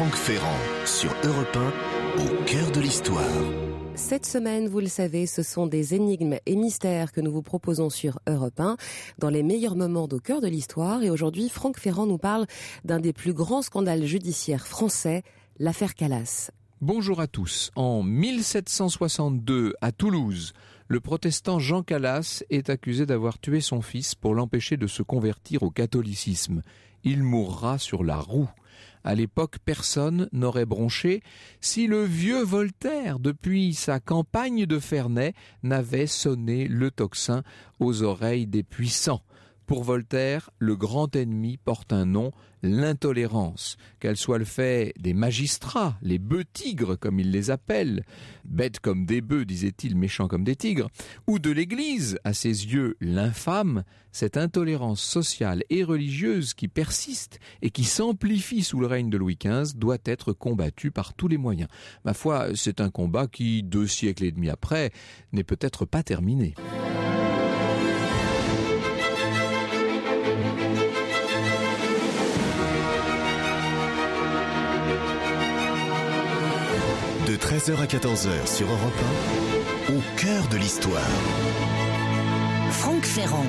Franck Ferrand sur Europe 1 au cœur de l'histoire. Cette semaine, vous le savez, ce sont des énigmes et mystères que nous vous proposons sur Europe 1 dans les meilleurs moments au cœur de l'histoire. Et aujourd'hui, Franck Ferrand nous parle d'un des plus grands scandales judiciaires français, l'affaire Calas. Bonjour à tous. En 1762, à Toulouse, le protestant Jean Calas est accusé d'avoir tué son fils pour l'empêcher de se convertir au catholicisme. Il mourra sur la roue. À l'époque, personne n'aurait bronché si le vieux Voltaire, depuis sa campagne de Ferney, n'avait sonné le tocsin aux oreilles des puissants. Pour Voltaire, le grand ennemi porte un nom, l'intolérance, qu'elle soit le fait des magistrats, les bœufs tigres comme il les appelle, bêtes comme des bœufs, disait-il, méchants comme des tigres, ou de l'Église, à ses yeux l'infâme, cette intolérance sociale et religieuse qui persiste et qui s'amplifie sous le règne de Louis XV doit être combattue par tous les moyens. Ma foi, c'est un combat qui, deux siècles et demi après, n'est peut-être pas terminé. 13h à 14h sur Europe 1, au cœur de l'histoire. Franck Ferrand.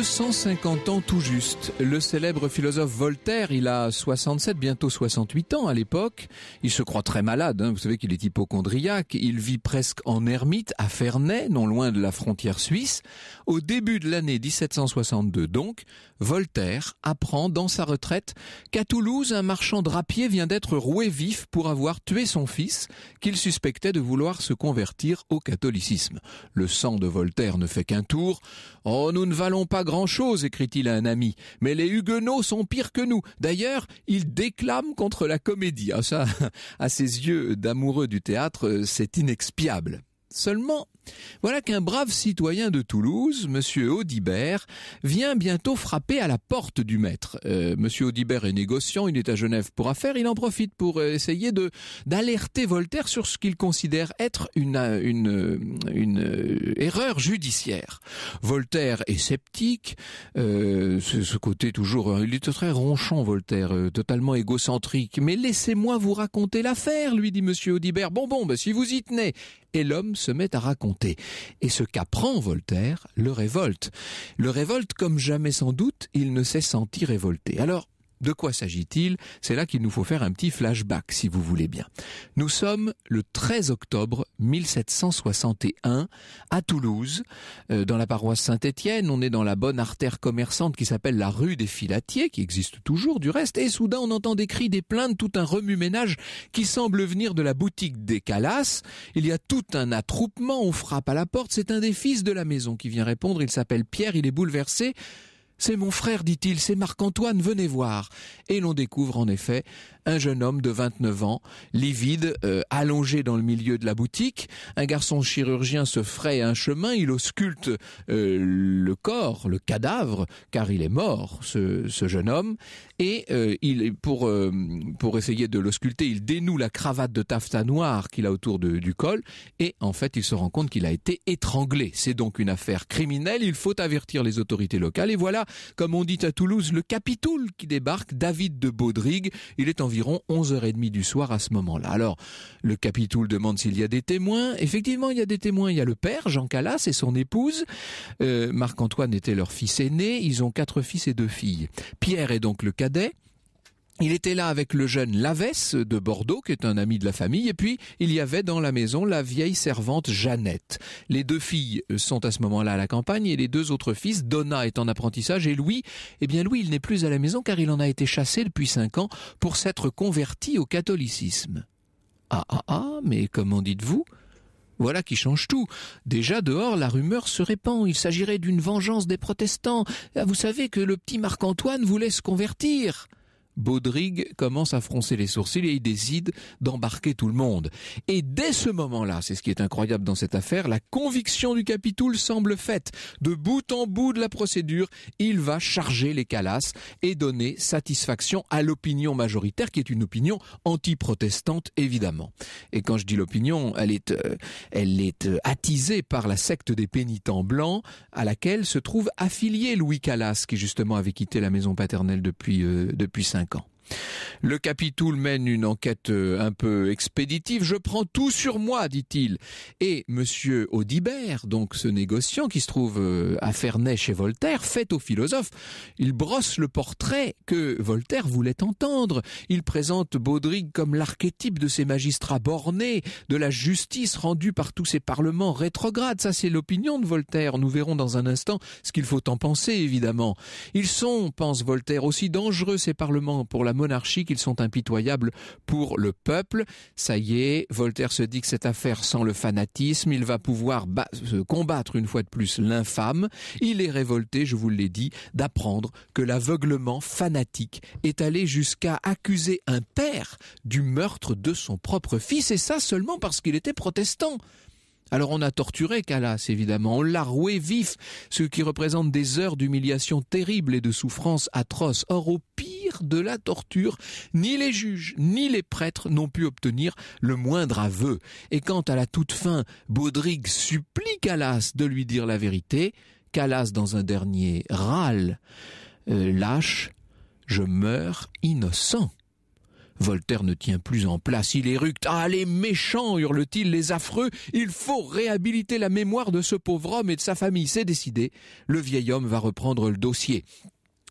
250 ans tout juste, le célèbre philosophe Voltaire, il a 67, bientôt 68 ans à l'époque, il se croit très malade, hein. vous savez qu'il est hypochondriaque, il vit presque en ermite à Ferney, non loin de la frontière suisse. Au début de l'année 1762 donc, Voltaire apprend dans sa retraite qu'à Toulouse, un marchand drapier vient d'être roué vif pour avoir tué son fils, qu'il suspectait de vouloir se convertir au catholicisme. Le sang de Voltaire ne fait qu'un tour. Oh, nous ne valons pas grand-chose, écrit-il à un ami, mais les huguenots sont pires que nous. D'ailleurs, ils déclament contre la comédie. Ah, ça, à ses yeux d'amoureux du théâtre, c'est inexpiable. Seulement, voilà qu'un brave citoyen de Toulouse, Monsieur Audibert, vient bientôt frapper à la porte du maître. Euh, Monsieur Audibert est négociant, il est à Genève pour affaires, il en profite pour euh, essayer de d'alerter Voltaire sur ce qu'il considère être une une, euh, erreur judiciaire. Voltaire est sceptique, euh, ce, côté toujours, il est très ronchon Voltaire, totalement égocentrique. Mais laissez-moi vous raconter l'affaire, lui dit Monsieur Audibert. Bon bon, ben, si vous y tenez. Et l'homme se met à raconter. Et ce qu'apprend Voltaire le révolte. Le révolte comme jamais sans doute il ne s'est senti révolté. Alors, de quoi s'agit-il? C'est là qu'il nous faut faire un petit flashback, si vous voulez bien. Nous sommes le 13 octobre 1761 à Toulouse, euh, dans la paroisse Saint-Étienne. On est dans la bonne artère commerçante qui s'appelle la rue des Filatiers, qui existe toujours du reste. Et soudain, on entend des cris, des plaintes, tout un remue-ménage qui semble venir de la boutique des Calas. Il y a tout un attroupement, on frappe à la porte. C'est un des fils de la maison qui vient répondre. Il s'appelle Pierre, il est bouleversé. C'est mon frère, dit-il, c'est Marc-Antoine, venez voir. Et l'on découvre en effet un jeune homme de 29 ans, livide, euh, allongé dans le milieu de la boutique. Un garçon chirurgien se fraye un chemin, il ausculte euh, le corps, le cadavre, car il est mort, ce, ce jeune homme. Et euh, il, pour, euh, pour essayer de l'ausculter, il dénoue la cravate de taffetas noir qu'il a autour du col. Et en fait, il se rend compte qu'il a été étranglé. C'est donc une affaire criminelle, il faut avertir les autorités locales. Et voilà comme on dit à Toulouse, le capitoul qui débarque, David de Baudrigue. Il est environ 11h30 du soir à ce moment-là. Alors, le capitoul demande s'il y a des témoins. Effectivement, il y a des témoins. Il y a le père, Jean Calas, et son épouse. Euh, Marc-Antoine était leur fils aîné. Ils ont quatre fils et deux filles. Pierre est donc le cadet. Il était là avec le jeune Lavesse de Bordeaux, qui est un ami de la famille, et puis il y avait dans la maison la vieille servante Jeannette. Les deux filles sont à ce moment-là à la campagne, et les deux autres fils, Donna est en apprentissage, et Louis, eh bien Louis, il n'est plus à la maison car il en a été chassé depuis cinq ans pour s'être converti au catholicisme. Ah ah ah, mais comment dites-vous? Voilà qui change tout. Déjà dehors, la rumeur se répand. Il s'agirait d'une vengeance des protestants. Ah, Vous savez que le petit Marc-Antoine voulait se convertir. Baudrigue commence à froncer les sourcils et il décide d'embarquer tout le monde. Et dès ce moment-là, c'est ce qui est incroyable dans cette affaire, la conviction du Capitoul semble faite. De bout en bout de la procédure, il va charger les Calas et donner satisfaction à l'opinion majoritaire, qui est une opinion anti-protestante, évidemment. Et quand je dis l'opinion, elle est, euh, elle est euh, attisée par la secte des pénitents blancs, à laquelle se trouve affilié Louis Calas, qui justement avait quitté la maison paternelle depuis, euh, depuis cinq ans. Le Capitoul mène une enquête euh, un peu expéditive. Je prends tout sur moi, dit-il. Et Monsieur Audibert, donc ce négociant qui se trouve euh, à Ferney chez Voltaire, fait au philosophe. Il brosse le portrait que Voltaire voulait entendre. Il présente Baudrigue comme l'archétype de ces magistrats bornés, de la justice rendue par tous ces parlements rétrogrades. Ça, c'est l'opinion de Voltaire. Nous verrons dans un instant ce qu'il faut en penser, évidemment. Ils sont, pense Voltaire, aussi dangereux ces parlements pour la monarchie qu'ils sont impitoyables pour le peuple. Ça y est, Voltaire se dit que cette affaire sans le fanatisme, il va pouvoir combattre une fois de plus l'infâme. Il est révolté, je vous l'ai dit, d'apprendre que l'aveuglement fanatique est allé jusqu'à accuser un père du meurtre de son propre fils, et ça seulement parce qu'il était protestant. Alors on a torturé Calas, évidemment, on l'a roué vif, ce qui représente des heures d'humiliation terrible et de souffrance atroce. Or, au pire de la torture, ni les juges, ni les prêtres n'ont pu obtenir le moindre aveu. Et quand à la toute fin, Baudrigue supplie Calas de lui dire la vérité, Calas, dans un dernier râle, euh, lâche, je meurs innocent. Voltaire ne tient plus en place, il éructe. Ah, les méchants, hurle-t-il, les affreux, il faut réhabiliter la mémoire de ce pauvre homme et de sa famille. C'est décidé, le vieil homme va reprendre le dossier.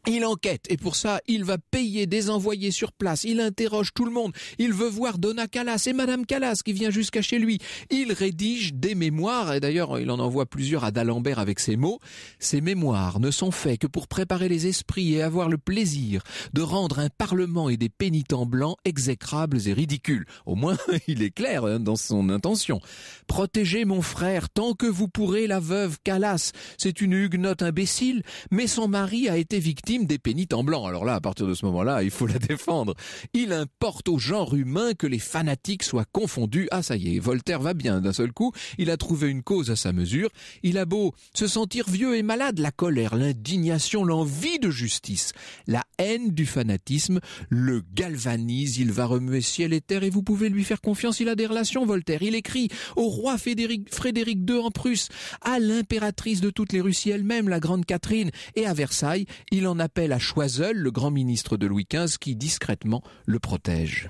Il enquête et pour ça, il va payer des envoyés sur place. Il interroge tout le monde. Il veut voir Donna Calas et Madame Calas qui vient jusqu'à chez lui. Il rédige des mémoires et d'ailleurs, il en envoie plusieurs à d'Alembert avec ces mots. Ces mémoires ne sont faits que pour préparer les esprits et avoir le plaisir de rendre un parlement et des pénitents blancs exécrables et ridicules. Au moins, il est clair hein, dans son intention. Protégez mon frère tant que vous pourrez la veuve Calas. C'est une huguenote imbécile, mais son mari a été victime des pénitents blancs. Alors là, à partir de ce moment-là, il faut la défendre. Il importe au genre humain que les fanatiques soient confondus. Ah, ça y est, Voltaire va bien d'un seul coup. Il a trouvé une cause à sa mesure. Il a beau se sentir vieux et malade, la colère, l'indignation, l'envie de justice, la haine du fanatisme le galvanise. Il va remuer ciel et terre et vous pouvez lui faire confiance. Il a des relations, Voltaire. Il écrit au roi Frédéric, Frédéric II en Prusse, à l'impératrice de toutes les Russies elle-même, la grande Catherine, et à Versailles, il en appelle à Choiseul, le grand ministre de Louis XV, qui discrètement le protège.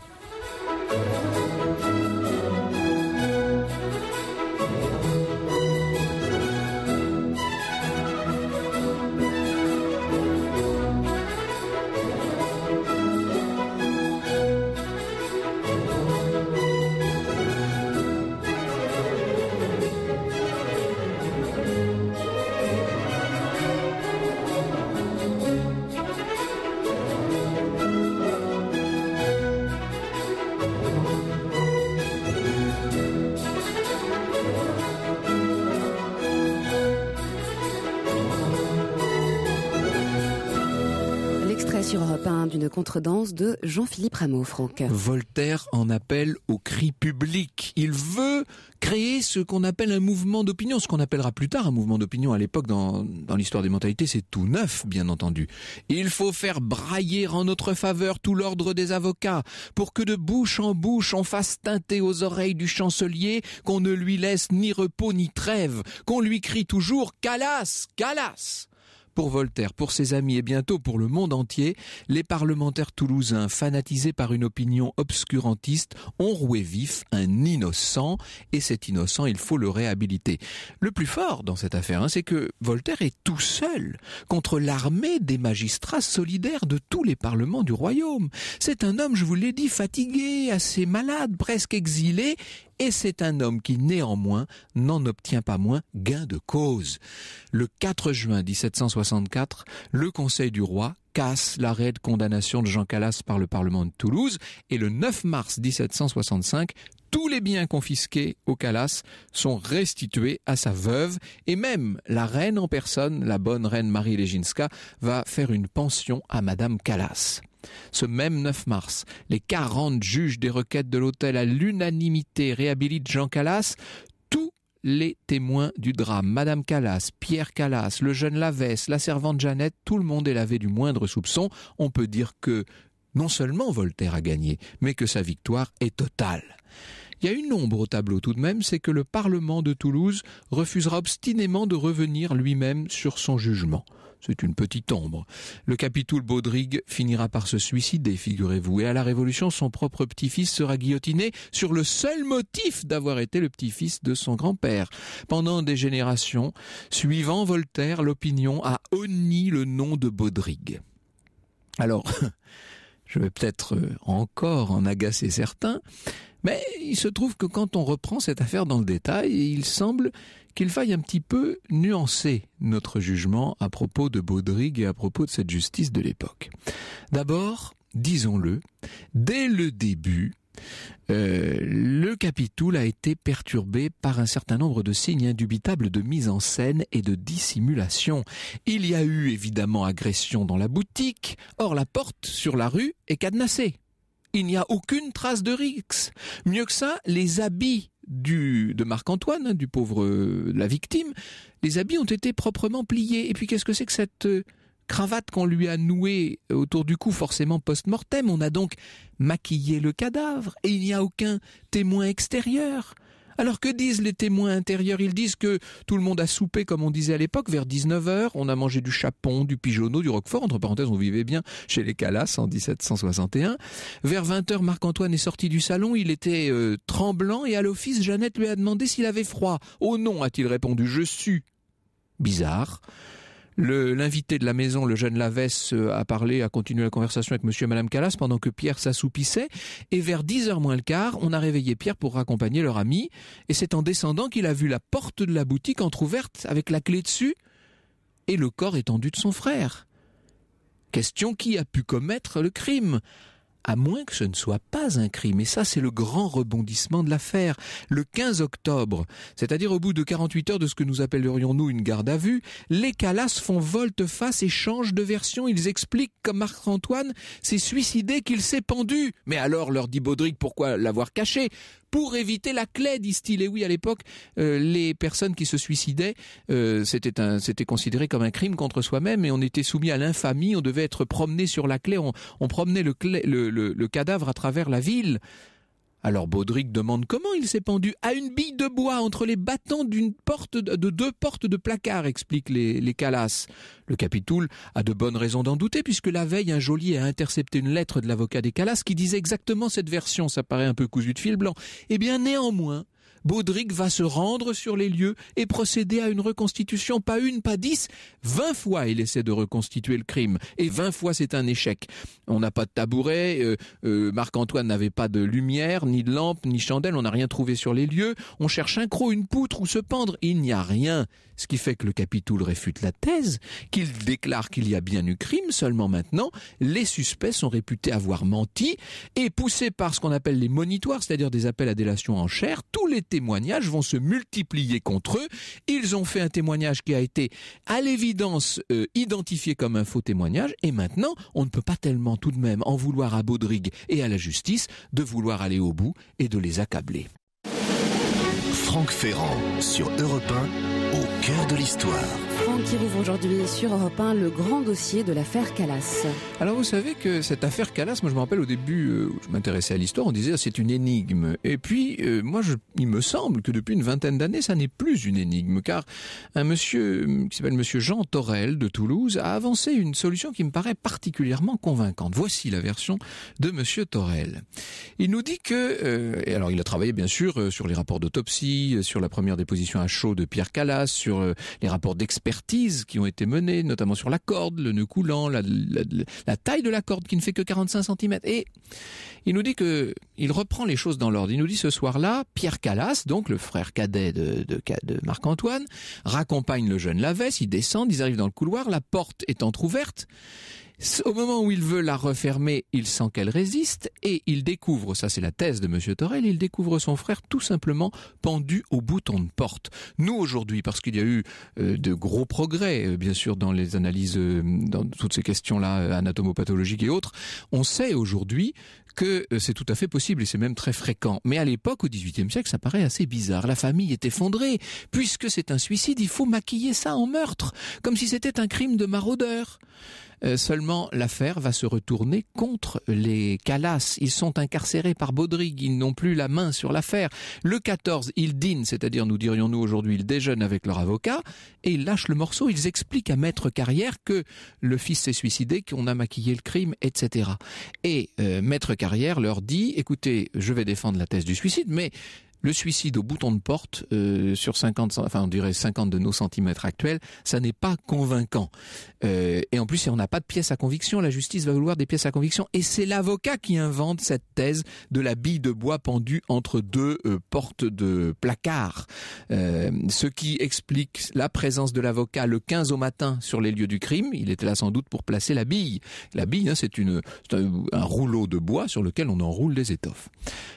D'une contredanse de Jean-Philippe Rameau, Franck. Voltaire en appelle au cri public. Il veut créer ce qu'on appelle un mouvement d'opinion, ce qu'on appellera plus tard un mouvement d'opinion. À l'époque, dans, dans l'histoire des mentalités, c'est tout neuf, bien entendu. Il faut faire brailler en notre faveur tout l'ordre des avocats, pour que de bouche en bouche on fasse teinter aux oreilles du chancelier qu'on ne lui laisse ni repos ni trêve, qu'on lui crie toujours « Calas, Calas !» Pour Voltaire, pour ses amis et bientôt pour le monde entier, les parlementaires toulousains, fanatisés par une opinion obscurantiste, ont roué vif un innocent, et cet innocent, il faut le réhabiliter. Le plus fort dans cette affaire, hein, c'est que Voltaire est tout seul contre l'armée des magistrats solidaires de tous les parlements du royaume. C'est un homme, je vous l'ai dit, fatigué, assez malade, presque exilé, et c'est un homme qui néanmoins n'en obtient pas moins gain de cause. Le 4 juin 1764, le Conseil du roi casse l'arrêt de condamnation de Jean Calas par le Parlement de Toulouse et le 9 mars 1765, tous les biens confisqués au Calas sont restitués à sa veuve et même la reine en personne, la bonne reine Marie Leginska, va faire une pension à Madame Calas. Ce même 9 mars, les 40 juges des requêtes de l'hôtel à l'unanimité réhabilitent Jean Calas, tous les témoins du drame, Madame Calas, Pierre Calas, le jeune Lavesse, la servante Jeannette, tout le monde est lavé du moindre soupçon. On peut dire que non seulement Voltaire a gagné, mais que sa victoire est totale. Il y a une ombre au tableau tout de même, c'est que le Parlement de Toulouse refusera obstinément de revenir lui-même sur son jugement. C'est une petite ombre. Le capitoul Baudrigue finira par se suicider, figurez-vous, et à la Révolution, son propre petit-fils sera guillotiné sur le seul motif d'avoir été le petit-fils de son grand-père. Pendant des générations, suivant Voltaire, l'opinion a honni le nom de Baudrigue. Alors, je vais peut-être encore en agacer certains, mais il se trouve que quand on reprend cette affaire dans le détail, il semble qu'il faille un petit peu nuancer notre jugement à propos de Baudrigue et à propos de cette justice de l'époque. D'abord, disons-le, dès le début, euh, le Capitoul a été perturbé par un certain nombre de signes indubitables de mise en scène et de dissimulation. Il y a eu évidemment agression dans la boutique, or la porte sur la rue est cadenassée. Il n'y a aucune trace de Rix. Mieux que ça, les habits de Marc-Antoine, hein, du pauvre, euh, la victime, les habits ont été proprement pliés. Et puis qu'est-ce que c'est que cette euh, cravate qu'on lui a nouée autour du cou, forcément post-mortem? On a donc maquillé le cadavre et il n'y a aucun témoin extérieur. Alors que disent les témoins intérieurs? Ils disent que tout le monde a soupé, comme on disait à l'époque, vers 19h. On a mangé du chapon, du pigeonneau, du roquefort. Entre parenthèses, on vivait bien chez les Calas en 1761. Vers 20h, Marc-Antoine est sorti du salon. Il était euh, tremblant et à l'office, Jeannette lui a demandé s'il avait froid. Oh non, a-t-il répondu, je suis. Bizarre. L'invité de la maison, le jeune Lavesse, euh, a parlé, a continué la conversation avec monsieur et madame Calas pendant que Pierre s'assoupissait. Et vers 10h moins le quart, on a réveillé Pierre pour raccompagner leur ami. Et c'est en descendant qu'il a vu la porte de la boutique entr'ouverte avec la clé dessus et le corps étendu de son frère. Question qui a pu commettre le crime à moins que ce ne soit pas un crime. Et ça, c'est le grand rebondissement de l'affaire. Le 15 octobre, c'est-à-dire au bout de 48 heures de ce que nous appellerions-nous une garde à vue, les Calas font volte-face et changent de version. Ils expliquent comme Marc-Antoine s'est suicidé, qu'il s'est pendu. Mais alors, leur dit Baudric, pourquoi l'avoir caché? Pour éviter la clé, disent-ils. Et oui, à l'époque, euh, les personnes qui se suicidaient, euh, c'était considéré comme un crime contre soi-même et on était soumis à l'infamie. On devait être promené sur la clé. On, on promenait le, le cadavre à travers la ville. Alors Baudric demande comment il s'est pendu à une bille de bois entre les battants d'une porte de deux portes de placard, expliquent les, Calas. Le Capitoul a de bonnes raisons d'en douter puisque la veille un geôlier a intercepté une lettre de l'avocat des Calas qui disait exactement cette version. Ça paraît un peu cousu de fil blanc. Eh bien néanmoins, Baudric va se rendre sur les lieux et procéder à une reconstitution, pas une, pas dix, vingt fois il essaie de reconstituer le crime, et vingt fois c'est un échec. On n'a pas de tabouret, euh, euh, Marc-Antoine n'avait pas de lumière, ni de lampe, ni chandelle, on n'a rien trouvé sur les lieux, on cherche un croc, une poutre où se pendre, il n'y a rien. Ce qui fait que le Capitoul réfute la thèse, qu'il déclare qu'il y a bien eu crime, seulement maintenant, les suspects sont réputés avoir menti, et poussés par ce qu'on appelle les monitoires, c'est-à-dire des appels à délation en chair, tous les témoignages vont se multiplier contre eux. Ils ont fait un témoignage qui a été à l'évidence euh, identifié comme un faux témoignage et maintenant on ne peut pas tellement tout de même en vouloir à Baudrigue et à la justice de vouloir aller au bout et de les accabler. Franck Ferrand sur Europe 1 au cœur de l'histoire. Qui rouvre aujourd'hui sur Europe 1 le grand dossier de l'affaire Calas. Alors vous savez que cette affaire Calas, moi je me rappelle au début euh, je m'intéressais à l'histoire, on disait c'est une énigme. Et puis euh, moi il me semble que depuis une vingtaine d'années ça n'est plus une énigme car un monsieur euh, qui s'appelle monsieur Jean Torel de Toulouse a avancé une solution qui me paraît particulièrement convaincante. Voici la version de monsieur Torel. Il nous dit que et alors il a travaillé bien sûr sur les rapports d'autopsie, sur la première déposition à chaud de Pierre Calas, sur les rapports d'expertise qui ont été menées, notamment sur la corde, le nœud coulant, la, taille de la corde qui ne fait que 45 cm. Et il nous dit que il reprend les choses dans l'ordre. Il nous dit ce soir-là, Pierre Calas, donc le frère cadet de, de, de Marc-Antoine, raccompagne le jeune Lavesse, ils descendent, ils arrivent dans le couloir, la porte est entr'ouverte. Au moment où il veut la refermer, il sent qu'elle résiste et il découvre, ça c'est la thèse de Monsieur Torel, il découvre son frère tout simplement pendu au bouton de porte. Nous aujourd'hui, parce qu'il y a eu euh, de gros progrès, euh, bien sûr, dans les analyses, euh, dans toutes ces questions-là, anatomopathologiques et autres, on sait aujourd'hui que c'est tout à fait possible et c'est même très fréquent. Mais à l'époque, au XVIIIe siècle, ça paraît assez bizarre. La famille est effondrée. Puisque c'est un suicide, il faut maquiller ça en meurtre, comme si c'était un crime de maraudeur. Euh, seulement, l'affaire va se retourner contre les Calas. Ils sont incarcérés par Baudrigue. Ils n'ont plus la main sur l'affaire. Le 14, ils dînent, c'est-à-dire, nous dirions-nous aujourd'hui, ils déjeunent avec leur avocat et ils lâchent le morceau. Ils expliquent à Maître Carrière que le fils s'est suicidé, qu'on a maquillé le crime, etc. Et euh, Maître Carrière leur dit, écoutez, je vais défendre la thèse du suicide, mais le suicide au bouton de porte euh, sur 50, enfin on dirait 50 de nos centimètres actuels, ça n'est pas convaincant. Euh, et en plus, si on n'a pas de pièces à conviction, la justice va vouloir des pièces à conviction. Et c'est l'avocat qui invente cette thèse de la bille de bois pendue entre deux euh, portes de placard. ce qui explique la présence de l'avocat le 15 au matin sur les lieux du crime. Il était là sans doute pour placer la bille. La bille, hein, c'est une un, un rouleau de bois sur lequel on enroule les étoffes.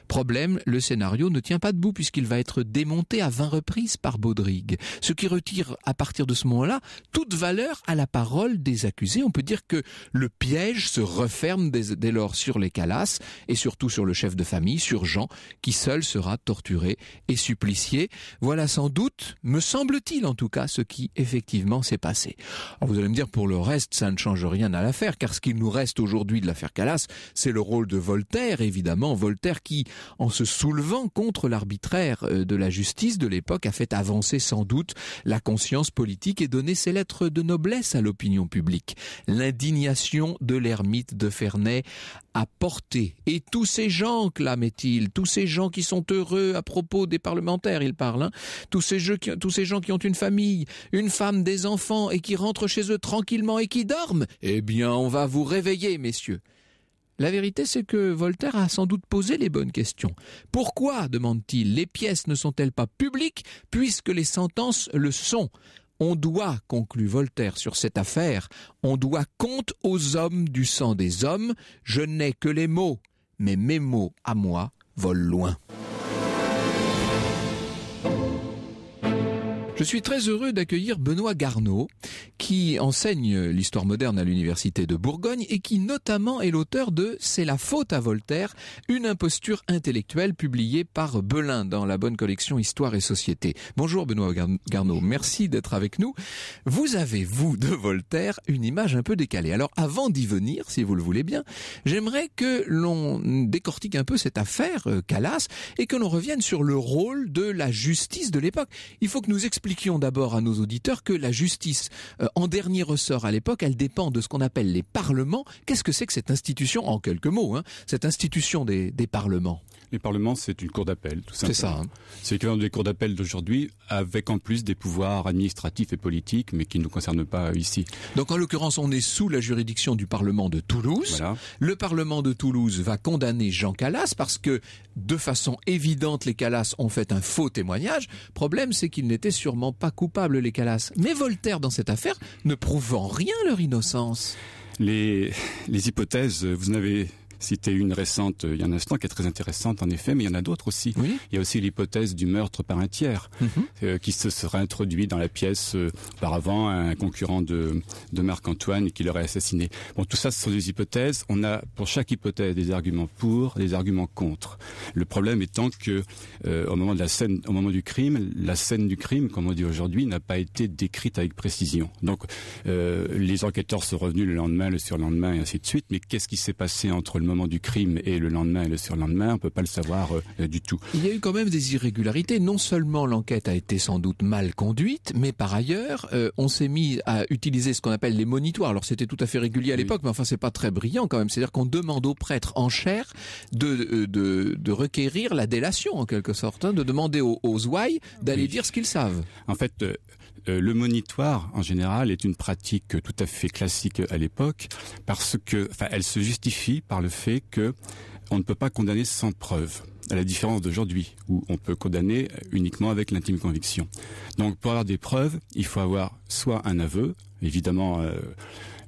Problème, le scénario ne tient pas debout puisqu'il va être démonté à 20 reprises par Baudrigue, ce qui retire à partir de ce moment-là toute valeur à la parole des accusés. On peut dire que le piège se referme dès, lors sur les Calas et surtout sur le chef de famille, sur Jean, qui seul sera torturé et supplicié. Voilà sans doute, me semble-t-il en tout cas, ce qui effectivement s'est passé. Alors vous allez me dire pour le reste, ça ne change rien à l'affaire, car ce qu'il nous reste aujourd'hui de l'affaire Calas, c'est le rôle de Voltaire, évidemment. Voltaire qui, en se soulevant contre la arbitraire euh, de la justice de l'époque a fait avancer sans doute la conscience politique et donné ses lettres de noblesse à l'opinion publique. L'indignation de l'ermite de Ferney a porté, et tous ces gens, clamait-il, tous ces gens qui sont heureux à propos des parlementaires, il parle, hein, tous, ces gens qui ont une famille, une femme, des enfants, et qui rentrent chez eux tranquillement et qui dorment, eh bien on va vous réveiller, messieurs. La vérité, c'est que Voltaire a sans doute posé les bonnes questions. Pourquoi, demande-t-il, les pièces ne sont-elles pas publiques puisque les sentences le sont? On doit, conclut Voltaire sur cette affaire, on doit compte aux hommes du sang des hommes, je n'ai que les mots, mais mes mots à moi volent loin. Je suis très heureux d'accueillir Benoît Garneau, qui enseigne l'histoire moderne à l'Université de Bourgogne et qui notamment est l'auteur de C'est la faute à Voltaire, une imposture intellectuelle publiée par Belin dans la bonne collection Histoire et Société. Bonjour Benoît Garneau, merci d'être avec nous. Vous avez, vous, de Voltaire, une image un peu décalée. Alors avant d'y venir, si vous le voulez bien, j'aimerais que l'on décortique un peu cette affaire euh, Calas et que l'on revienne sur le rôle de la justice de l'époque. Il faut que nous expliquions d'abord à nos auditeurs que la justice, euh, en dernier ressort à l'époque, elle dépend de ce qu'on appelle les parlements. Qu'est-ce que c'est que cette institution, en quelques mots, hein, cette institution des, des parlements? Les parlements, c'est une cour d'appel, tout simplement. C'est ça. Hein. C'est l'équivalent des cours d'appel d'aujourd'hui, avec en plus des pouvoirs administratifs et politiques, mais qui ne nous concernent pas ici. Donc en l'occurrence, on est sous la juridiction du Parlement de Toulouse. Voilà. Le Parlement de Toulouse va condamner Jean Calas parce que, de façon évidente, les Calas ont fait un faux témoignage. Problème, c'est qu'ils n'étaient sûrement pas coupables, les Calas. Mais Voltaire, dans cette affaire, ne prouve en rien leur innocence. Les, les hypothèses, vous en avez c'était une récente euh, il y a un instant qui est très intéressante en effet, mais il y en a d'autres aussi. Oui. Il y a aussi l'hypothèse du meurtre par un tiers mm -hmm. euh, qui se serait introduit dans la pièce euh, auparavant un concurrent de, de Marc-Antoine qui l'aurait assassiné. Bon, tout ça, ce sont des hypothèses. On a pour chaque hypothèse des arguments pour, des arguments contre. Le problème étant que euh, au moment de la scène, au moment du crime, la scène du crime, comme on dit aujourd'hui, n'a pas été décrite avec précision. Donc, euh, les enquêteurs sont revenus le lendemain, le surlendemain et ainsi de suite. Mais qu'est-ce qui s'est passé entre le moment du crime et le lendemain et le surlendemain, on ne peut pas le savoir euh, du tout. Il y a eu quand même des irrégularités. Non seulement l'enquête a été sans doute mal conduite, mais par ailleurs, euh, on s'est mis à utiliser ce qu'on appelle les monitoires. Alors c'était tout à fait régulier à l'époque, oui. mais enfin c'est pas très brillant quand même. C'est-à-dire qu'on demande aux prêtres en chair de, euh, de, de, requérir la délation en quelque sorte, hein, de demander aux, aux ouailles d'aller oui. dire ce qu'ils savent. En fait, euh, le monitoire, en général, est une pratique tout à fait classique à l'époque parce que, enfin, elle se justifie par le fait que on ne peut pas condamner sans preuve à la différence d'aujourd'hui où on peut condamner uniquement avec l'intime conviction. Donc pour avoir des preuves, il faut avoir soit un aveu, évidemment euh,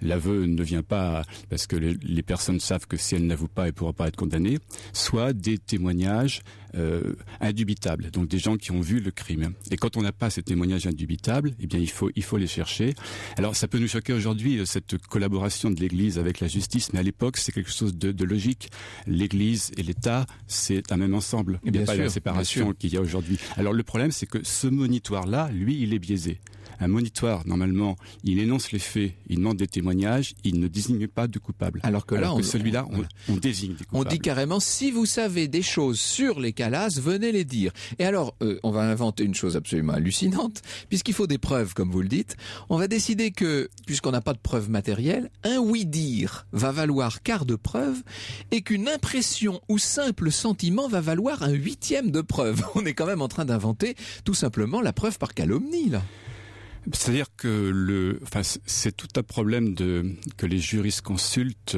l'aveu ne vient pas parce que les, personnes savent que si elles n'avouent pas, elles ne pourront pas être condamnées, soit des témoignages euh, indubitables, donc des gens qui ont vu le crime. Et quand on n'a pas ces témoignages indubitables, eh bien il faut il faut les chercher. Alors ça peut nous choquer aujourd'hui euh, cette collaboration de l'Église avec la justice, mais à l'époque c'est quelque chose de, de logique. L'Église et l'État c'est un même ensemble. Il n'y a pas la séparation qu'il y a aujourd'hui. Alors le problème c'est que ce monitoire là, lui, il est biaisé. Un monitoire, normalement, il énonce les faits, il demande des témoignages, il ne désigne pas de coupable. Alors que là, celui-là, on, désigne des coupables. On dit carrément, si vous savez des choses sur les Calas, venez les dire. Et alors, euh, on va inventer une chose absolument hallucinante, puisqu'il faut des preuves, comme vous le dites. On va décider que, puisqu'on n'a pas de preuves matérielles, un oui-dire va valoir quart de preuve, et qu'une impression ou simple sentiment va valoir un huitième de preuve. On est quand même en train d'inventer tout simplement la preuve par calomnie, là. C'est-à-dire que le, enfin, c'est tout un problème de que les juristes consultent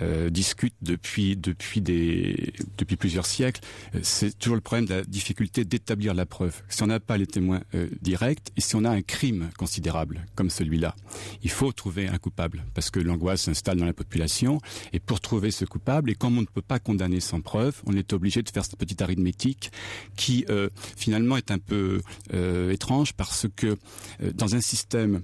euh, discutent depuis depuis des depuis plusieurs siècles. Euh, c'est toujours le problème de la difficulté d'établir la preuve. Si on n'a pas les témoins euh, directs et si on a un crime considérable comme celui-là, il faut trouver un coupable parce que l'angoisse s'installe dans la population. Et pour trouver ce coupable, et comme on ne peut pas condamner sans preuve, on est obligé de faire cette petite arithmétique qui finalement est un peu étrange parce que dans un système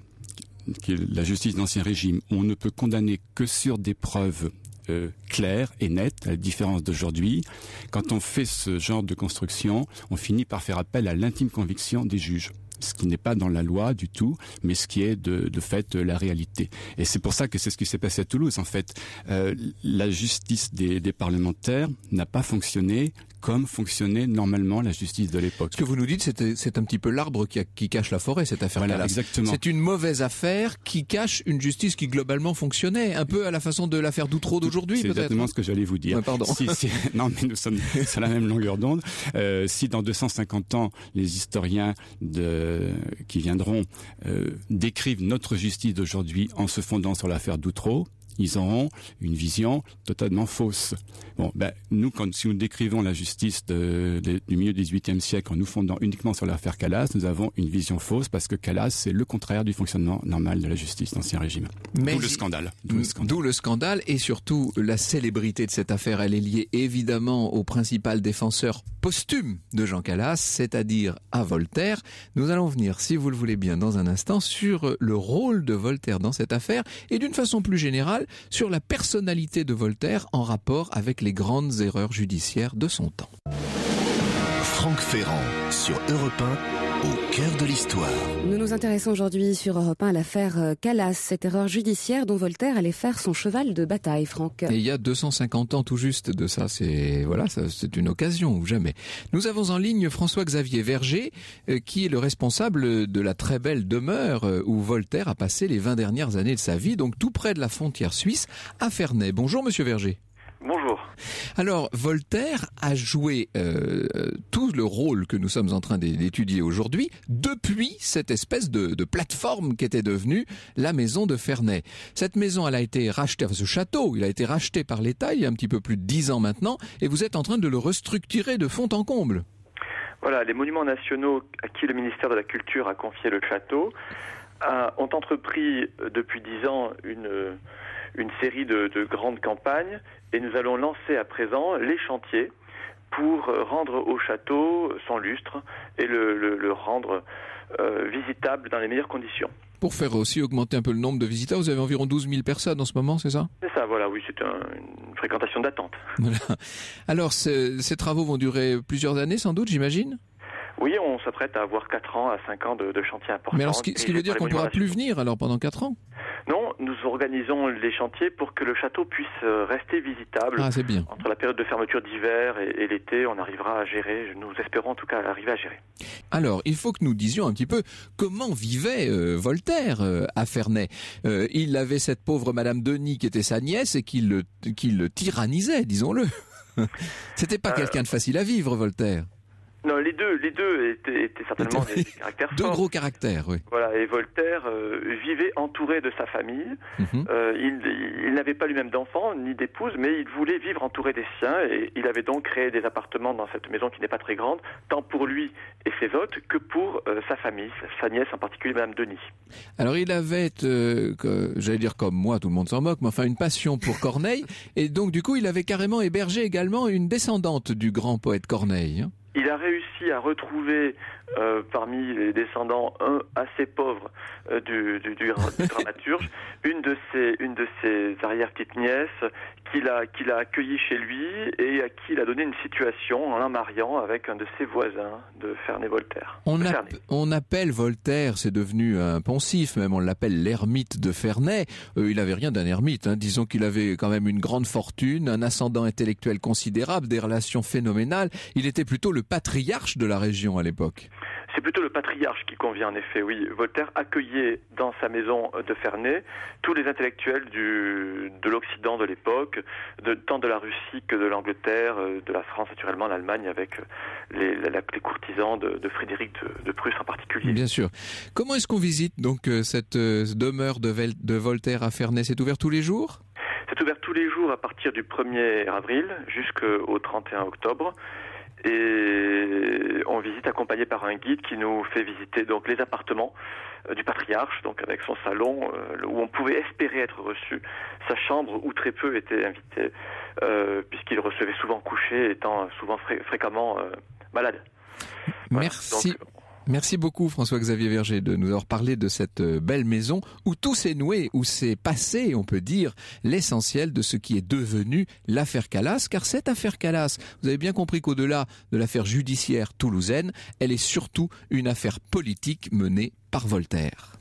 qui est la justice d'Ancien Régime, on ne peut condamner que sur des preuves euh, claires et nettes, à la différence d'aujourd'hui. Quand on fait ce genre de construction, on finit par faire appel à l'intime conviction des juges ce qui n'est pas dans la loi du tout, mais ce qui est de, de fait la réalité. Et c'est pour ça que c'est ce qui s'est passé à Toulouse. En fait, euh, la justice des, des parlementaires n'a pas fonctionné comme fonctionnait normalement la justice de l'époque. Ce que vous nous dites, c'est un petit peu l'arbre qui, qui, cache la forêt, cette affaire voilà, Exactement. C'est une mauvaise affaire qui cache une justice qui globalement fonctionnait, un peu à la façon de l'affaire d'Outreau d'aujourd'hui. C'est exactement ce que j'allais vous dire. pardon. Si, si, non, mais nous sommes sur la même longueur d'onde. Euh, si dans 250 ans, les historiens de, qui viendront euh, décrivent notre justice d'aujourd'hui en se fondant sur l'affaire d'Outreau, ils auront une vision totalement fausse. Bon, ben, nous, quand si nous décrivons la justice de, du milieu du XVIIIe siècle en nous fondant uniquement sur l'affaire Calas, nous avons une vision fausse parce que Calas, c'est le contraire du fonctionnement normal de la justice d'Ancien Régime. D'où le scandale. D'où le scandale et surtout la célébrité de cette affaire. Elle est liée évidemment au principal défenseur posthume de Jean Calas, c'est-à-dire à Voltaire. Nous allons venir, si vous le voulez bien, dans un instant, sur le rôle de Voltaire dans cette affaire et d'une façon plus générale, sur la personnalité de Voltaire en rapport avec les grandes erreurs judiciaires de son temps. Franck Ferrand sur Europe 1 au cœur de l'histoire. Nous nous intéressons aujourd'hui sur Europe 1 à l'affaire euh, Calas, cette erreur judiciaire dont Voltaire allait faire son cheval de bataille, Franck. Et il y a 250 ans tout juste de ça, c'est voilà, c'est une occasion ou jamais. Nous avons en ligne François-Xavier Verger, euh, qui est le responsable de la très belle demeure euh, où Voltaire a passé les 20 dernières années de sa vie, donc tout près de la frontière suisse, à Ferney. Bonjour Monsieur Verger. Bonjour. Alors, Voltaire a joué euh, tout le rôle que nous sommes en train d'étudier aujourd'hui depuis cette espèce de, de, plateforme qui était devenue la maison de Ferney. Cette maison, elle a été rachetée, enfin, ce château, il a été racheté par l'État il y a un petit peu plus de dix ans maintenant, et vous êtes en train de le restructurer de fond en comble. Voilà, les monuments nationaux à qui le ministère de la Culture a confié le château ont entrepris euh, depuis dix ans une une série de, de, grandes campagnes et nous allons lancer à présent les chantiers pour rendre au château son lustre et le, le, le rendre euh, visitable dans les meilleures conditions. Pour faire aussi augmenter un peu le nombre de visiteurs, vous avez environ 12 000 personnes en ce moment, c'est ça? C'est ça, voilà, oui, c'est un, une fréquentation d'attente. Voilà. Alors, ces travaux vont durer plusieurs années sans doute, j'imagine? Oui, on s'apprête à avoir 4 ans à 5 ans de, de chantier important. Mais alors, ce qui, ce qui veut dire qu'on ne pourra plus venir alors pendant 4 ans? Non, nous organisons les chantiers pour que le château puisse euh, rester visitable. Ah, c'est bien. Entre la période de fermeture d'hiver et, et l'été, on arrivera à gérer, nous espérons en tout cas arriver à gérer. Alors, il faut que nous disions un petit peu comment vivait euh, Voltaire euh, à Ferney. Euh, il avait cette pauvre Madame Denis qui était sa nièce et qui le, qui le tyrannisait, disons-le. C'était pas quelqu'un de facile à vivre, Voltaire. Non, les deux, les deux étaient, étaient certainement des, des caractères Deux forts. gros caractères, oui. Voilà, et Voltaire euh, vivait entouré de sa famille. Mhm. Euh, il il n'avait pas lui-même d'enfants ni d'épouse, mais il voulait vivre entouré des siens et il avait donc créé des appartements dans cette maison qui n'est pas très grande, tant pour lui et ses hôtes que pour euh, sa famille, sa nièce en particulier, Madame Denis. Alors il avait, que- j'allais dire comme moi, tout le monde s'en moque, mais enfin une passion pour Corneille, et donc du coup il avait carrément hébergé également une descendante du grand poète Corneille. hein. A réussi à retrouver euh, parmi les descendants un assez pauvre euh, du, du, du, dramaturge, une de ses, une de ses arrière-petites nièces qu'il a, qu'il a accueillie chez lui et à qui il a donné une situation en la mariant avec un de ses voisins de Ferney-Voltaire. On, appelle Voltaire, c'est devenu un poncif, même on l'appelle l'ermite de Ferney. Euh, il avait rien d'un ermite, hein. disons qu'il avait quand même une grande fortune, un ascendant intellectuel considérable, des relations phénoménales. Il était plutôt le patriarche de la région à l'époque. C'est plutôt le patriarche qui convient en effet, oui. Voltaire accueillait dans sa maison de Ferney tous les intellectuels du, de l'Occident de l'époque, de, tant de la Russie que de l'Angleterre, euh, de la France naturellement, l'Allemagne avec les, la- la- les courtisans de, de Frédéric de, de Prusse en particulier. Bien sûr. Comment est-ce qu'on visite donc euh, cette euh, demeure de, Vel- de Voltaire à Ferney? C'est ouvert tous les jours? C'est ouvert tous les jours à partir du 1er avril jusqu'au 31 octobre. Et on visite accompagné par un guide qui nous fait visiter donc les appartements euh, du patriarche, donc avec son salon euh, où on pouvait espérer être reçu, sa chambre où très peu étaient invités, euh, puisqu'il recevait souvent couché, étant souvent fré- fréquemment euh, malade. Merci. Donc, Merci beaucoup François-Xavier Verger de nous avoir parlé de cette euh, belle maison où tout s'est noué, où s'est passé, on peut dire, l'essentiel de ce qui est devenu l'affaire Calas, car cette affaire Calas, vous avez bien compris qu'au-delà de l'affaire judiciaire toulousaine, elle est surtout une affaire politique menée par Voltaire.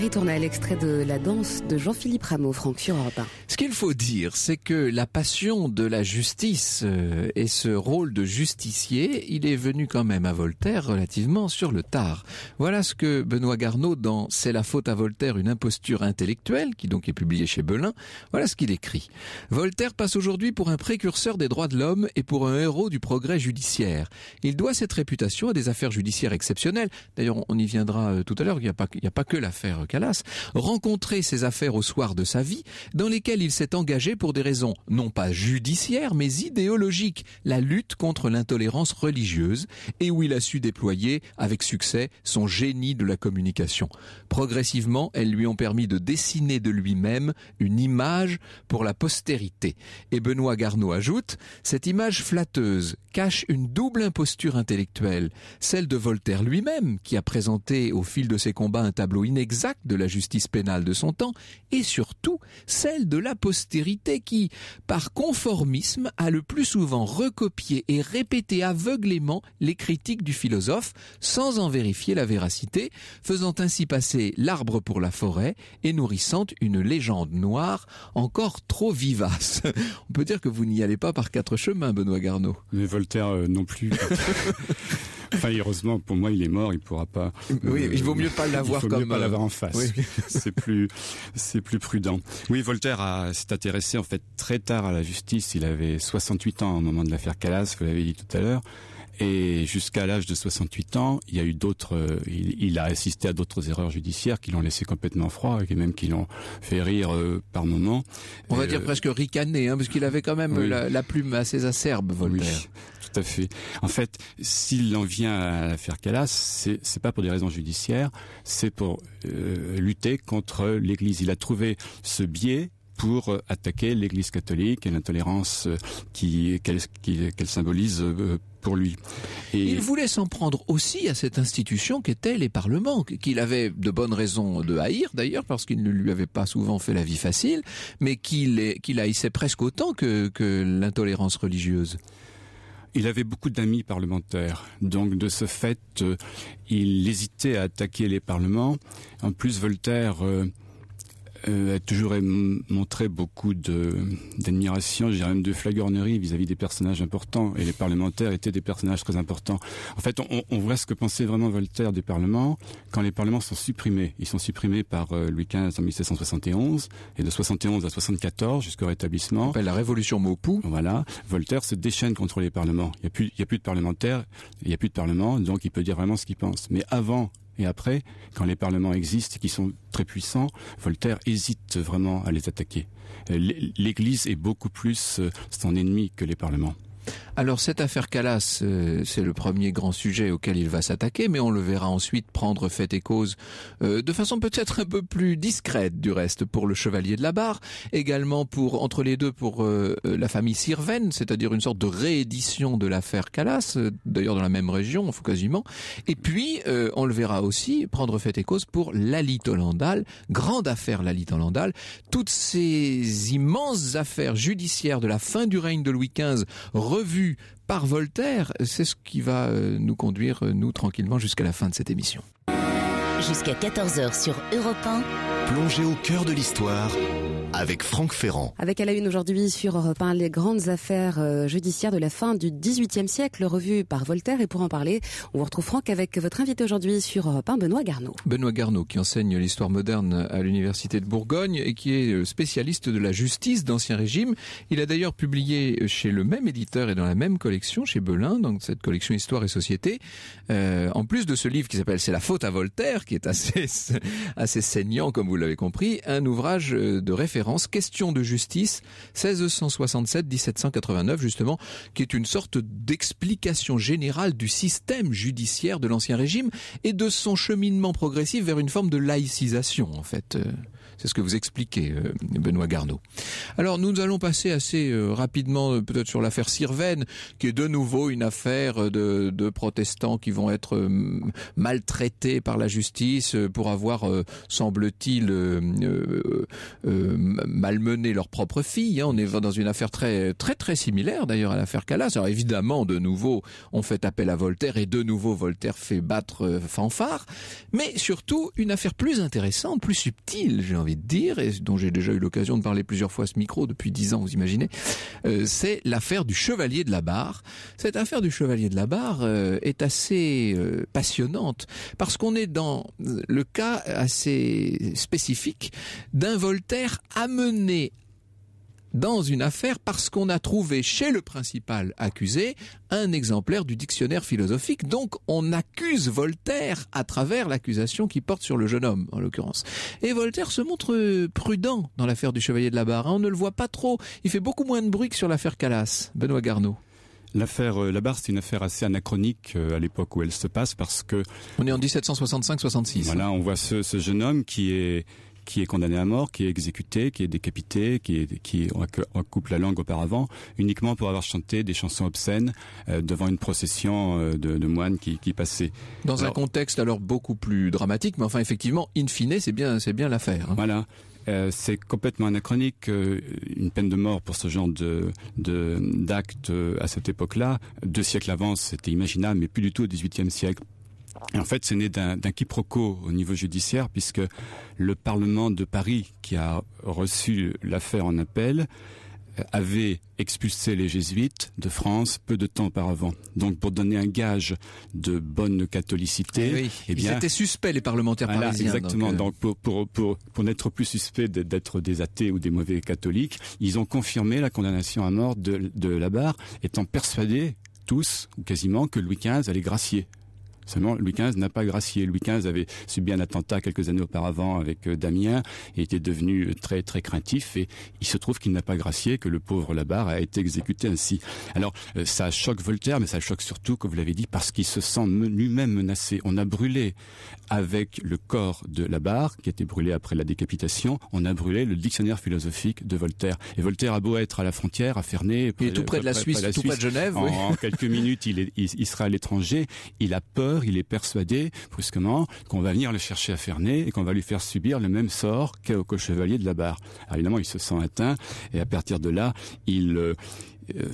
Larry Tournel, extrait de la danse de Jean-Philippe Rameau, Franck sur Europe 1. Ce qu'il faut dire, c'est que la passion de la justice euh, et ce rôle de justicier, il est venu quand même à Voltaire relativement sur le tard. Voilà ce que Benoît Garneau dans C'est la faute à Voltaire, une imposture intellectuelle, qui donc est publié chez Belin, voilà ce qu'il écrit. Voltaire passe aujourd'hui pour un précurseur des droits de l'homme et pour un héros du progrès judiciaire. Il doit cette réputation à des affaires judiciaires exceptionnelles. D'ailleurs, on y viendra euh, tout à l'heure, il n'y a pas que l'affaire Calas. Rencontrer ces affaires au soir de sa vie, dans lesquelles il s'est engagé pour des raisons non pas judiciaires, mais idéologiques, la lutte contre l'intolérance religieuse, et où il a su déployer avec succès son génie de la communication. Progressivement, elles lui ont permis de dessiner de lui-même une image pour la postérité. Et Benoît Garneau ajoute, cette image flatteuse cache une double imposture intellectuelle, celle de Voltaire lui-même, qui a présenté au fil de ses combats un tableau inexact de la justice pénale de son temps, et surtout celle de la postérité qui, par conformisme, a le plus souvent recopié et répété aveuglément les critiques du philosophe, sans en vérifier la véracité, faisant ainsi passer l'arbre pour la forêt et nourrissant une légende noire encore trop vivace. On peut dire que vous n'y allez pas par quatre chemins, Benoît Garneau. Mais Voltaire euh, non plus. enfin, heureusement, pour moi, il est mort, il pourra pas. Oui, euh, il vaut mieux pas l'avoir il faut mieux comme, pas euh, l'avoir en face. oui. c'est plus, c'est plus prudent. Oui, Voltaire s'est intéressé en fait très tard à la justice. Il avait 68 ans au moment de l'affaire Calas, vous l'avez dit tout à l'heure. Et jusqu'à l'âge de 68 ans, il y a eu d'autres, euh, il, il a assisté à d'autres erreurs judiciaires qui l'ont laissé complètement froid et même qui l'ont fait rire euh, par moments. On va Euh, dire presque ricané, hein, parce qu'il avait quand même oui. la, la plume assez acerbe, Voltaire. Oui, tout à fait. En fait, s'il en vient à l'affaire Calas, c'est c'est pas pour des raisons judiciaires, c'est pour euh, lutter contre l'Église. Il a trouvé ce biais pour attaquer l'Église catholique et l'intolérance qu'elle symbolise pour lui. Et il voulait s'en prendre aussi à cette institution qu'étaient les parlements, qu'il avait de bonnes raisons de haïr d'ailleurs, parce qu'il ne lui avait pas souvent fait la vie facile, mais qu'il qu'il haïssait presque autant que, que l'intolérance religieuse. Il avait beaucoup d'amis parlementaires, donc de ce fait, euh, il hésitait à attaquer les parlements. En plus, Voltaire euh, euh, a toujours montré beaucoup d'admiration, je dirais même de flagornerie vis-à-vis des personnages importants. Et les parlementaires étaient des personnages très importants. En fait, on, on voit ce que pensait vraiment Voltaire des parlements quand les parlements sont supprimés. Ils sont supprimés par euh, Louis XV en 1771 et de 71 à 74 jusqu'au rétablissement. la révolution Maupoux. Voilà. Voltaire se déchaîne contre les parlements. Il n'y a, plus, il y a plus de parlementaires, il n'y a plus de parlement, donc il peut dire vraiment ce qu'il pense. Mais avant et après, quand les parlements existent et qui sont très puissants, Voltaire hésite vraiment à les attaquer. Euh, L'Église est beaucoup plus euh, son ennemi que les parlements. Alors cette affaire Calas, euh, c'est le premier grand sujet auquel il va s'attaquer, mais on le verra ensuite prendre fait et cause euh, de façon peut-être un peu plus discrète du reste pour le chevalier de la barre, également pour entre les deux pour euh, la famille Sirven, c'est-à-dire une sorte de réédition de l'affaire Calas, d'ailleurs dans la même région, quasiment. Et puis on le verra aussi prendre fait et cause pour Lalit Hollandal, grande affaire Lalit Hollandal, toutes ces immenses affaires judiciaires de la fin du règne de Louis XV revues par Voltaire, c'est ce qui va euh, nous conduire, euh, nous, tranquillement, jusqu'à la fin de cette émission. Jusqu'à 14h sur Europe 1. Plongez au cœur de l'histoire avec Franck Ferrand. Avec à la une aujourd'hui sur Europe 1 les grandes affaires euh, judiciaires de la fin du XVIIIe siècle revues par Voltaire. Et pour en parler, on vous retrouve Franck avec votre invité aujourd'hui sur Europe 1, Benoît Garneau. Benoît Garneau qui enseigne l'histoire moderne à l'Université de Bourgogne et qui est euh, spécialiste de la justice d'Ancien Régime. Il a d'ailleurs publié chez le même éditeur et dans la même collection, chez Belin, donc cette collection Histoire et Société, euh, en plus de ce livre qui s'appelle C'est la faute à Voltaire, qui est assez, assez saignant comme vous l'avez compris, un ouvrage de référence Question de justice 1667-1789 justement, qui est une sorte d'explication générale du système judiciaire de l'Ancien Régime et de son cheminement progressif vers une forme de laïcisation en fait. C'est ce que vous expliquez, euh, Benoît Garneau. Alors nous allons passer assez euh, rapidement euh, peut-être sur l'affaire Sirven, qui est de nouveau une affaire de, de protestants qui vont être maltraités par la justice pour avoir, semble-t-il, malmené leur propre fille. Hein. On est dans une affaire très très très similaire d'ailleurs à l'affaire Calas. Alors évidemment, de nouveau, on fait appel à Voltaire et de nouveau Voltaire fait battre fanfare, mais surtout une affaire plus intéressante, plus subtile, j'ai envie de dire, et dont j'ai déjà eu l'occasion de parler plusieurs fois à ce micro depuis dix ans, vous imaginez, euh, c'est l'affaire du Chevalier de la Barre. Cette affaire du Chevalier de la Barre euh, est assez euh, passionnante parce qu'on est dans le cas assez spécifique d'un Voltaire amené dans une affaire parce qu'on a trouvé chez le principal accusé un exemplaire du dictionnaire philosophique. Donc on accuse Voltaire à travers l'accusation qui porte sur le jeune homme, en l'occurrence. Et Voltaire se montre prudent dans l'affaire du Chevalier de la Barre. Hein. On ne le voit pas trop. Il fait beaucoup moins de bruit que sur l'affaire Calas. Benoît Garneau. L'affaire euh, Labarre, c'est une affaire assez anachronique euh, à l'époque où elle se passe parce que... On est en 1765-66. Voilà, on voit ce, ce jeune homme qui est qui est condamné à mort, qui est exécuté, qui est décapité, qui est qui on coupe la langue auparavant, uniquement pour avoir chanté des chansons obscènes euh, devant une procession euh, de, de, moines qui, qui passaient. Dans un contexte alors beaucoup plus dramatique, mais enfin effectivement, in fine, c'est bien c'est bien l'affaire. Hein. Voilà. Euh, c'est complètement anachronique. Euh, une peine de mort pour ce genre de d'acte euh, à cette époque-là, deux siècles avant, c'était imaginable, mais plus du tout au XVIIIe siècle. Et en fait, c'est né d'un quiproquo au niveau judiciaire, puisque le Parlement de Paris, qui a reçu l'affaire en appel, avait expulsé les jésuites de France peu de temps auparavant. Donc pour donner un gage de bonne catholicité, eh, oui. eh bien, ils étaient suspects les parlementaires parisiens. Exactement. Donc, euh... donc pour, pour, pour, pour n'être plus suspects d'être des athées ou des mauvais catholiques, ils ont confirmé la condamnation à mort de, de la barre, étant persuadés tous ou quasiment que Louis XV allait gracier Seulement, Louis XV n'a pas gracié. Louis XV avait subi un attentat quelques années auparavant avec euh, Damien et était devenu très très craintif et il se trouve qu'il n'a pas gracié, que le pauvre Labarre a été exécuté ainsi. Alors euh, ça choque Voltaire, mais ça choque surtout, comme vous l'avez dit, parce qu'il se sent lui-même menacé. On a brûlé avec le corps de Labarre, qui a été brûlé après la décapitation, on a brûlé le dictionnaire philosophique de Voltaire. Et Voltaire a beau être à la frontière, à Ferney, est tout près de la Suisse, tout près de Genève. En, en quelques minutes, il, est, il, sera à l'étranger. Il a peur, il est persuadé brusquement qu'on va venir le chercher à Ferney et qu'on va lui faire subir le même sort qu'au chevalier de la barre. Alors évidemment, il se sent atteint et à partir de là, il euh,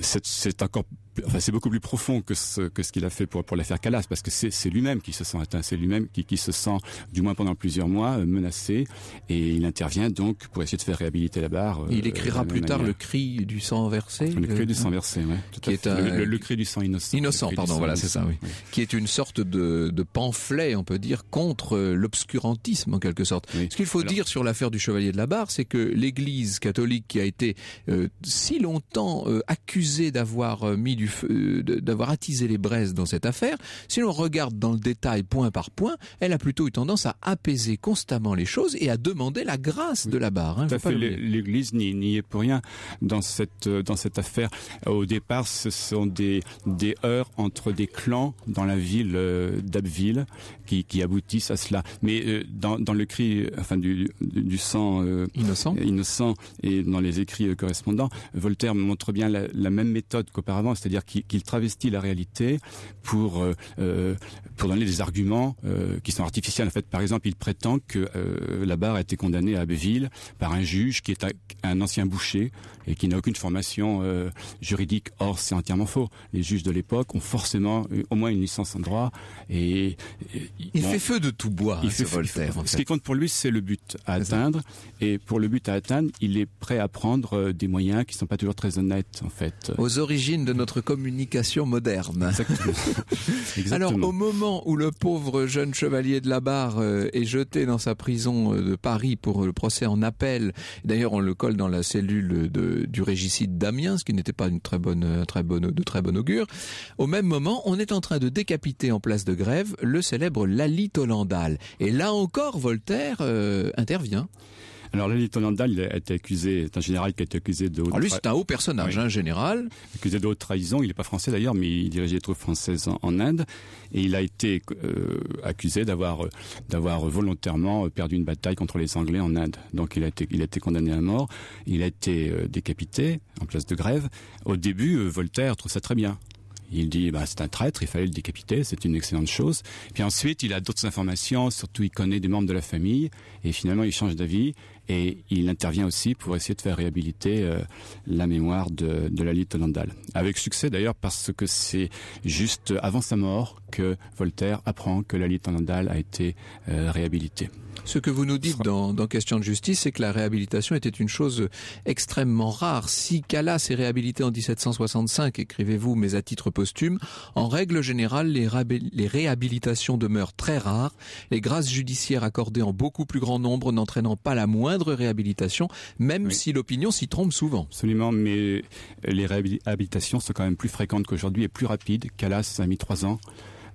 c'est encore enfin, c'est beaucoup plus profond que ce, que ce qu'il a fait pour, pour l'affaire Calas, parce que c'est lui-même qui se sent atteint, c'est lui-même qui, qui se sent, du moins pendant plusieurs mois, euh, menacé, et il intervient donc pour essayer de faire réhabiliter la barre. il euh, écrira plus tard le cri du sang versé. Le cri du sang versé, oui. Qui est un... le, cri du sang innocent. Innocent, pardon, voilà, c'est ça, oui. Qui est une sorte de, de pamphlet, on peut dire, contre euh, l'obscurantisme, en quelque sorte. Ce qu'il faut dire sur l'affaire du Chevalier de la Barre, c'est que l'Église catholique qui a été euh, si longtemps euh, accusée d'avoir mis du feu, d'avoir attisé les braises dans cette affaire, si l'on regarde dans le détail point par point, elle a plutôt eu tendance à apaiser constamment les choses et à demander la grâce de la barre. Hein, L'Église n'y est pour rien dans cette dans cette affaire. Au départ, ce sont des des heurts entre des clans dans la ville euh, d'Abbeville qui, qui aboutissent à cela. Mais euh, dans, dans le cri, enfin du, du sang euh, innocent. innocent et dans les écrits correspondants, Voltaire montre bien la, la même méthode qu'auparavant, c'est-à-dire qu'il travestit la réalité pour pour donner des arguments euh, qui sont artificiels. En fait, par exemple, il prétend que euh, la barre a été condamnée à Abbeville par un juge qui est un ancien boucher et qui n'a aucune formation euh, juridique. Or, c'est entièrement faux. Les juges de l'époque ont forcément au moins une licence en droit. Et, il fait feu de tout bois. Il hein, fait Voltaire. Ce qui compte pour lui, c'est le but à atteindre. Et pour le but à atteindre, il est prêt à prendre des moyens qui sont pas toujours très honnêtes, en fait. Aux origines de notre communication moderne. Exactement. Exactement. Alors, au moment où le pauvre jeune chevalier de la barre euh, est jeté dans sa prison euh, de Paris pour le procès en appel, d'ailleurs on le colle dans la cellule de, du régicide d'Amiens, ce qui n'était pas une très bonne, très bonne, de très bonne augure, au même moment on est en train de décapiter en place de grève le célèbre Lali Tolandal. Et là encore Voltaire euh, intervient. Alors, Lali Tolandal, il a été accusé, c'est un général qui a été accusé de haute ah, Lui, c'est un haut personnage, un hein, général. Accusé de haute trahison. Il n'est pas français d'ailleurs, mais il dirigeait les troupes françaises en, Inde. Et il a été euh, accusé d'avoir d'avoir volontairement perdu une bataille contre les Anglais en Inde. Donc, il a été, il a été condamné à mort. Il a été euh, décapité en place de grève. Au début, euh, Voltaire trouve ça très bien. Il dit bah, c'est un traître, il fallait le décapiter, c'est une excellente chose. Puis ensuite, il a d'autres informations, surtout il connaît des membres de la famille, et finalement il change d'avis et il intervient aussi pour essayer de faire réhabiliter euh, la mémoire de, de Lali Tolandal. Avec succès d'ailleurs parce que c'est juste avant sa mort que Voltaire apprend que Lali Tolandal a été euh, réhabilité. Ce que vous nous dites dans, dans Question de justice, c'est que la réhabilitation était une chose extrêmement rare. Si Calas est réhabilité en 1765, écrivez-vous, mais à titre posthume, en règle générale, les, les réhabilitations demeurent très rares, les grâces judiciaires accordées en beaucoup plus grand nombre n'entraînant pas la moindre réhabilitation, même si l'opinion s'y trompe souvent. Absolument, mais les réhabilitations sont quand même plus fréquentes qu'aujourd'hui et plus rapides. Calas, ça a mis trois ans.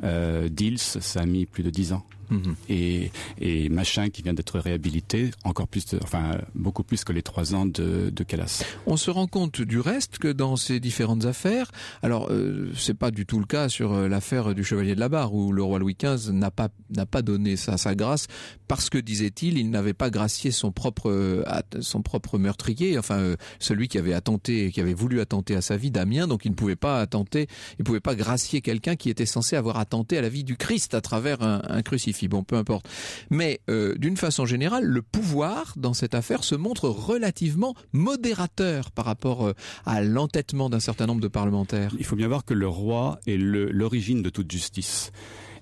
Euh, Dils, ça a mis plus de dix ans. Mhm. Et, et, Machin qui vient d'être réhabilité, encore plus, enfin beaucoup plus que les trois ans de, de Calas. On se rend compte du reste que dans ces différentes affaires, alors euh, c'est pas du tout le cas sur euh, l'affaire du Chevalier de la Barre où le roi Louis XV n'a pas n'a pas donné sa, sa grâce parce que disait-il, il, n'avait pas gracié son propre euh, son propre meurtrier, enfin euh, celui qui avait attenté, qui avait voulu attenter à sa vie, Damien, donc il ne pouvait pas attenter, il pouvait pas gracier quelqu'un qui était censé avoir attenté à la vie du Christ à travers un, un crucifix bon, peu importe. Mais euh, d'une façon générale, le pouvoir dans cette affaire se montre relativement modérateur par rapport euh, à l'entêtement d'un certain nombre de parlementaires. Il faut bien voir que le roi est l'origine de toute justice.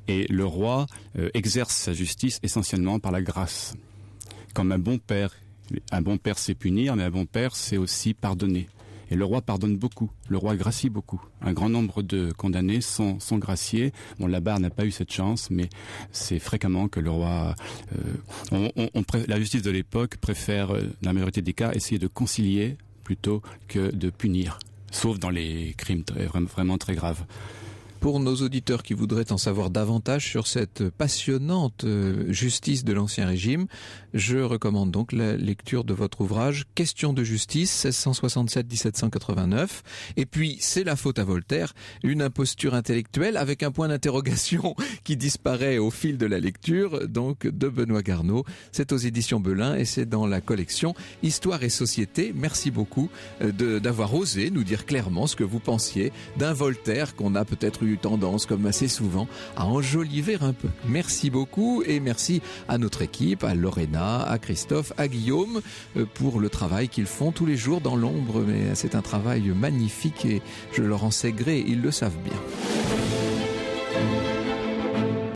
Et le roi euh, exerce sa justice essentiellement par la grâce. Comme un bon père, un bon père sait punir, mais un bon père sait aussi pardonner. Et le roi pardonne beaucoup, le roi gracie beaucoup. Un grand nombre de condamnés sont, sont graciés. Bon, la barre n'a pas eu cette chance, mais c'est fréquemment que le roi... Euh, la justice de l'époque préfère, euh, dans la majorité des cas, essayer de concilier plutôt que de punir, sauf dans les crimes vraiment très graves. Pour nos auditeurs qui voudraient en savoir davantage sur cette passionnante euh, justice de l'Ancien Régime, je recommande donc la lecture de votre ouvrage Question de justice 1667-1789. Et puis, c'est la faute à Voltaire, une imposture intellectuelle avec un point d'interrogation qui disparaît au fil de la lecture, donc de Benoît Garneau. C'est aux éditions Belin et c'est dans la collection Histoire et Société. Merci beaucoup euh, d'avoir osé nous dire clairement ce que vous pensiez d'un Voltaire qu'on a peut-être eu tendance, comme assez souvent, à enjoliver un peu. Merci beaucoup et merci à notre équipe, à Lorena, à Christophe, à Guillaume, euh, pour le travail qu'ils font tous les jours dans l'ombre. Mais c'est un travail magnifique et je leur en sais gré, ils le savent bien.